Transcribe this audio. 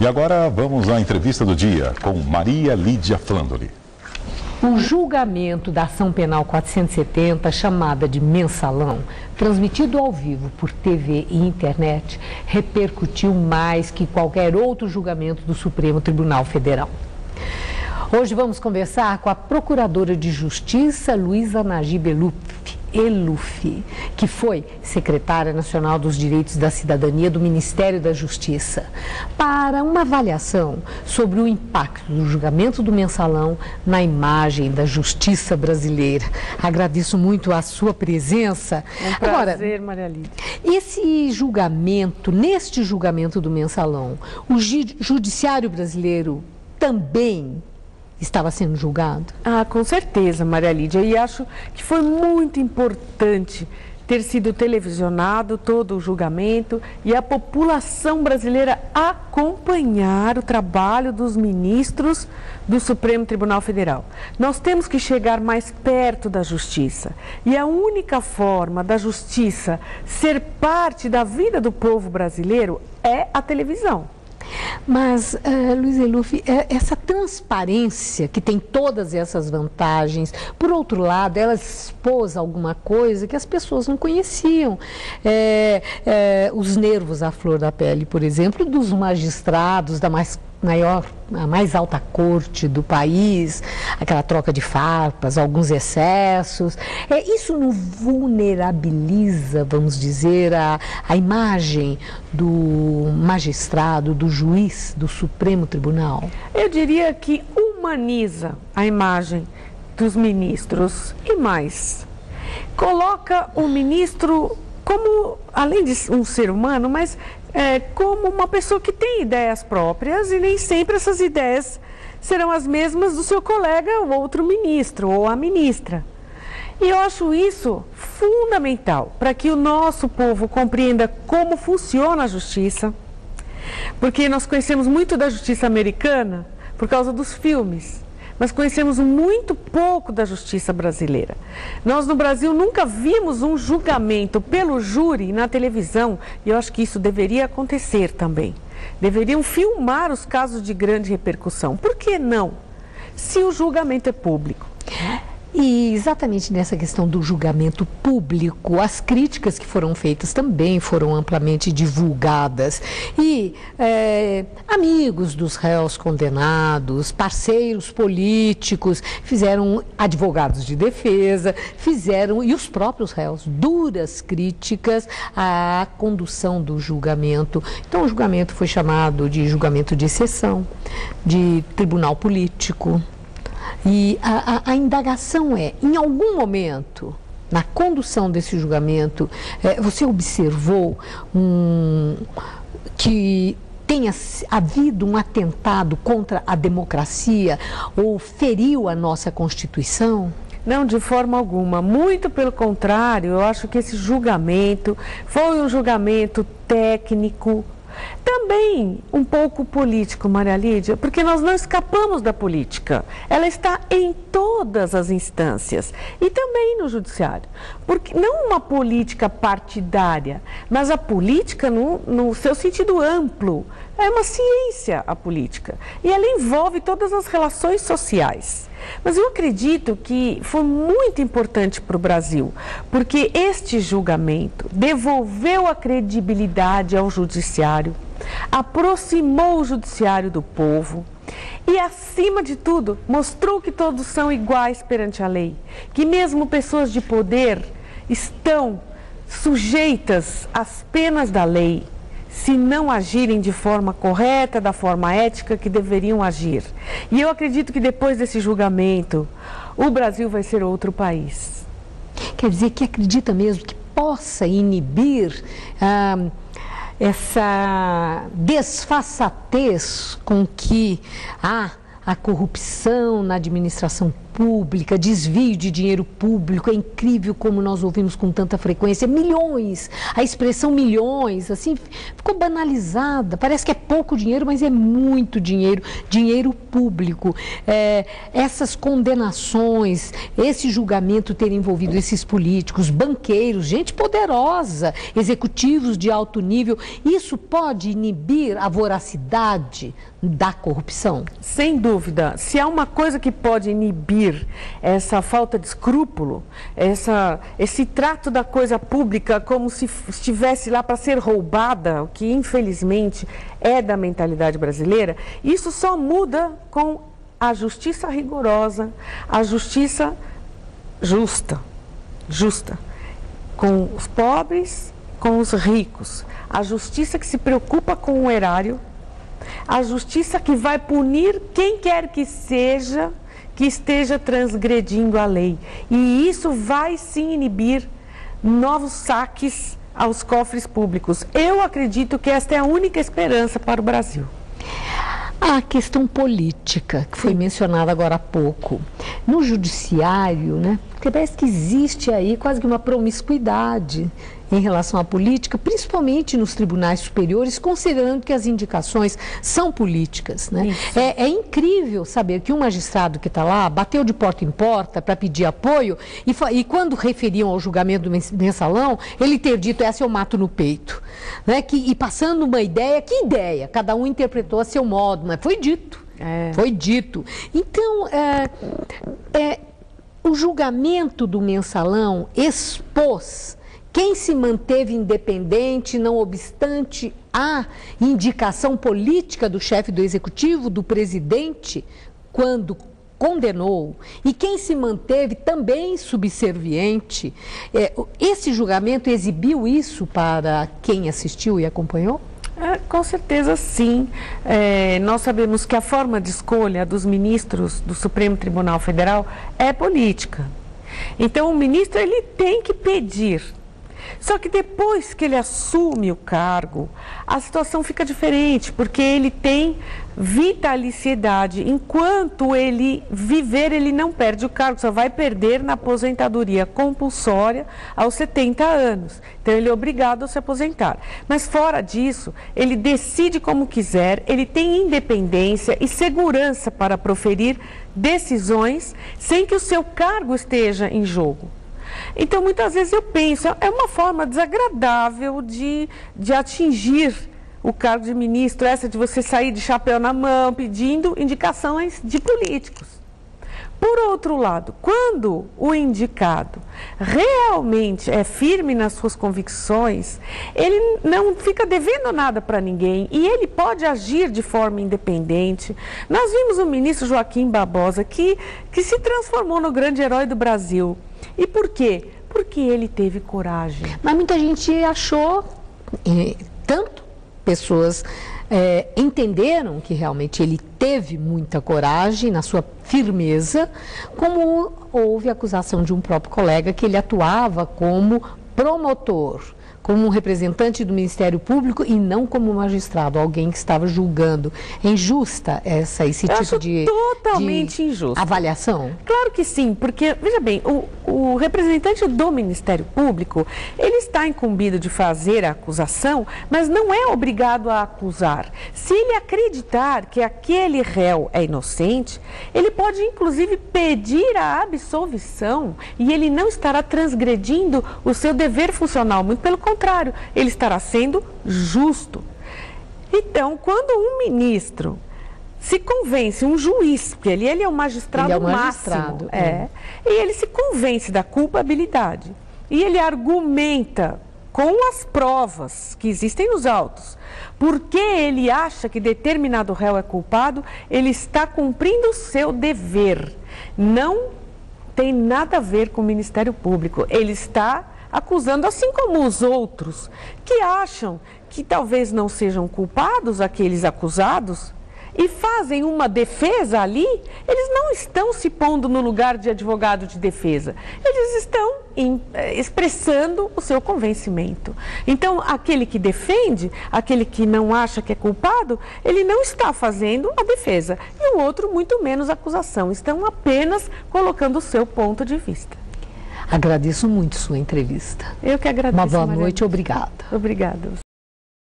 E agora vamos à entrevista do dia com Maria Lídia Flandoli. O julgamento da ação penal 470, chamada de mensalão, transmitido ao vivo por TV e internet, repercutiu mais que qualquer outro julgamento do Supremo Tribunal Federal. Hoje vamos conversar com a Procuradora de Justiça, Luísa Najib Eluf, que foi secretária nacional dos Direitos da Cidadania do Ministério da Justiça, para uma avaliação sobre o impacto do julgamento do mensalão na imagem da justiça brasileira. Agradeço muito a sua presença. É um prazer, Agora, Maria Lídia. Esse julgamento, neste julgamento do mensalão, o judiciário brasileiro também estava sendo julgado? Ah, com certeza, Maria Lídia. E acho que foi muito importante ter sido televisionado todo o julgamento e a população brasileira acompanhar o trabalho dos ministros do Supremo Tribunal Federal. Nós temos que chegar mais perto da justiça. E a única forma da justiça ser parte da vida do povo brasileiro é a televisão. Mas, uh, Luiz Eluf, é, essa transparência que tem todas essas vantagens, por outro lado, ela expôs alguma coisa que as pessoas não conheciam. É, é, os nervos à flor da pele, por exemplo, dos magistrados da mais maior, a mais alta corte do país, aquela troca de farpas, alguns excessos. É, isso não vulnerabiliza, vamos dizer, a, a imagem do magistrado, do juiz do Supremo Tribunal? Eu diria que humaniza a imagem dos ministros e mais. Coloca o ministro como, além de um ser humano, mas é, como uma pessoa que tem ideias próprias e nem sempre essas ideias serão as mesmas do seu colega, o outro ministro ou a ministra. E eu acho isso fundamental para que o nosso povo compreenda como funciona a justiça, porque nós conhecemos muito da justiça americana por causa dos filmes mas conhecemos muito pouco da justiça brasileira. Nós no Brasil nunca vimos um julgamento pelo júri na televisão e eu acho que isso deveria acontecer também. Deveriam filmar os casos de grande repercussão. Por que não? Se o julgamento é público. E exatamente nessa questão do julgamento público, as críticas que foram feitas também foram amplamente divulgadas. E é, amigos dos réus condenados, parceiros políticos, fizeram advogados de defesa, fizeram, e os próprios réus, duras críticas à condução do julgamento. Então, o julgamento foi chamado de julgamento de exceção, de tribunal político. E a, a, a indagação é, em algum momento, na condução desse julgamento, é, você observou um, que tenha havido um atentado contra a democracia ou feriu a nossa Constituição? Não, de forma alguma. Muito pelo contrário, eu acho que esse julgamento foi um julgamento técnico, também um pouco político, Maria Lídia, porque nós não escapamos da política. Ela está em todas as instâncias e também no judiciário. Porque não uma política partidária, mas a política no, no seu sentido amplo. É uma ciência a política. E ela envolve todas as relações sociais. Mas eu acredito que foi muito importante para o Brasil, porque este julgamento devolveu a credibilidade ao judiciário, aproximou o judiciário do povo e, acima de tudo, mostrou que todos são iguais perante a lei, que mesmo pessoas de poder estão sujeitas às penas da lei se não agirem de forma correta, da forma ética que deveriam agir. E eu acredito que depois desse julgamento, o Brasil vai ser outro país. Quer dizer que acredita mesmo que possa inibir ah, essa desfaçatez com que há a corrupção na administração pública, desvio de dinheiro público. É incrível como nós ouvimos com tanta frequência. Milhões, a expressão milhões, assim, ficou banalizada. Parece que é pouco dinheiro, mas é muito dinheiro, dinheiro público. É, essas condenações, esse julgamento ter envolvido esses políticos, banqueiros, gente poderosa, executivos de alto nível, isso pode inibir a voracidade da corrupção? Sem dúvida. Se há uma coisa que pode inibir essa falta de escrúpulo, essa, esse trato da coisa pública como se estivesse lá para ser roubada, o que infelizmente é da mentalidade brasileira, isso só muda com a justiça rigorosa, a justiça justa, justa, com os pobres, com os ricos, a justiça que se preocupa com o erário a justiça que vai punir quem quer que seja que esteja transgredindo a lei. E isso vai sim inibir novos saques aos cofres públicos. Eu acredito que esta é a única esperança para o Brasil. A questão política, que foi mencionada agora há pouco. No judiciário, né, parece que existe aí quase que uma promiscuidade em relação à política, principalmente nos tribunais superiores, considerando que as indicações são políticas. Né? É, é, incrível saber que um magistrado que está lá bateu de porta em porta para pedir apoio e, e, quando referiam ao julgamento do mensalão, ele ter dito essa eu mato no peito. Né? Que, e passando uma ideia, que ideia? Cada um interpretou a seu modo, mas foi dito. É. Foi dito. Então, é, é, o julgamento do mensalão expôs quem se manteve independente, não obstante a indicação política do chefe do executivo, do presidente, quando condenou, e quem se manteve também subserviente, é, esse julgamento exibiu isso para quem assistiu e acompanhou? É, com certeza sim. É, nós sabemos que a forma de escolha dos ministros do Supremo Tribunal Federal é política. Então o ministro ele tem que pedir só que depois que ele assume o cargo, a situação fica diferente, porque ele tem vitalicidade. Enquanto ele viver, ele não perde o cargo, só vai perder na aposentadoria compulsória aos 70 anos. Então ele é obrigado a se aposentar. Mas fora disso, ele decide como quiser, ele tem independência e segurança para proferir decisões sem que o seu cargo esteja em jogo. Então, muitas vezes eu penso, é uma forma desagradável de, de atingir o cargo de ministro, essa de você sair de chapéu na mão pedindo indicações de políticos. Por outro lado, quando o indicado realmente é firme nas suas convicções, ele não fica devendo nada para ninguém e ele pode agir de forma independente. Nós vimos o ministro Joaquim Barbosa que, que se transformou no grande herói do Brasil. E por quê? Porque ele teve coragem. Mas muita gente achou, tanto pessoas é, entenderam que realmente ele teve muita coragem na sua firmeza, como houve acusação de um próprio colega que ele atuava como promotor como um representante do Ministério Público e não como magistrado, alguém que estava julgando. É injusta essa, esse Eu tipo de, totalmente de injusto. avaliação? Claro que sim, porque, veja bem, o, o representante do Ministério Público, ele está incumbido de fazer a acusação, mas não é obrigado a acusar. Se ele acreditar que aquele réu é inocente, ele pode inclusive pedir a absolvição e ele não estará transgredindo o seu dever funcional, muito pelo contrário, ele estará sendo justo. Então, quando um ministro se convence, um juiz, porque ele, ele é o magistrado, ele é o magistrado máximo, é, é, e ele se convence da culpabilidade e ele argumenta com as provas que existem nos autos, porque ele acha que determinado réu é culpado, ele está cumprindo o seu dever. Não tem nada a ver com o Ministério Público. Ele está acusando, assim como os outros, que acham que talvez não sejam culpados aqueles acusados, e fazem uma defesa ali, eles não estão se pondo no lugar de advogado de defesa. Eles estão em, eh, expressando o seu convencimento. Então, aquele que defende, aquele que não acha que é culpado, ele não está fazendo a defesa. E o outro, muito menos acusação. Estão apenas colocando o seu ponto de vista. Agradeço muito sua entrevista. Eu que agradeço. Uma boa Maria. noite, obrigada. Obrigada.